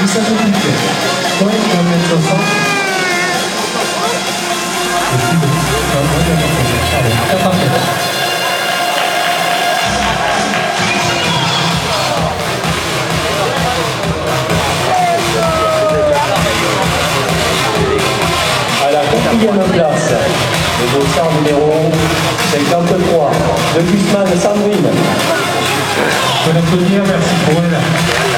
Lisa Boutique. Point, 1m60. C'est parfait. À la quatrième place, le dossard numéro 53 de Guzman Sandrine. On peut l'applaudir, merci pour elle.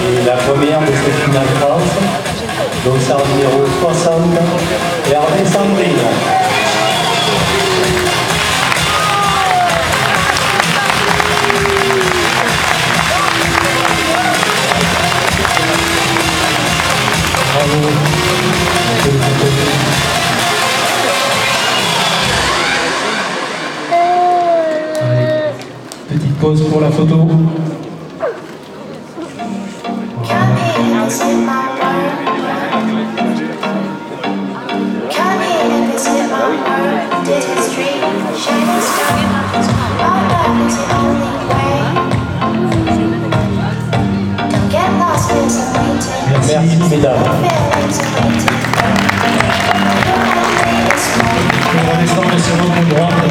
Et la première de cette finale France, dossard numéro 60, Hervé Sandrine. Bravo. Pause pour la photo. Merci mesdames. On redescend